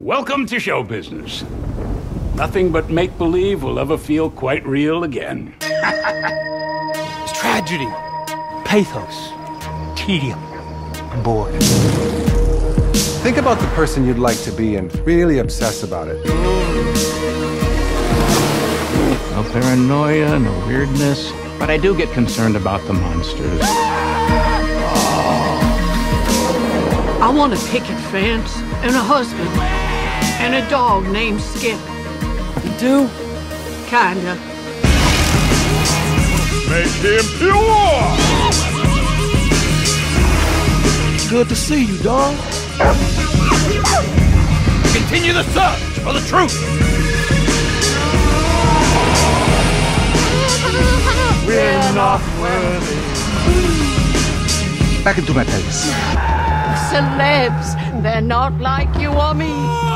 Welcome to show business. Nothing but make believe will ever feel quite real again. It's tragedy, pathos, tedium, and bore. Think about the person you'd like to be and really obsess about it. No paranoia, no weirdness. But I do get concerned about the monsters. I want a picket fence and a husband and a dog named Skip. You do? Kinda. Make him pure! Good to see you, dog. Continue the search for the truth! We're not worthy. Back into my place. Celebs, they're not like you or me.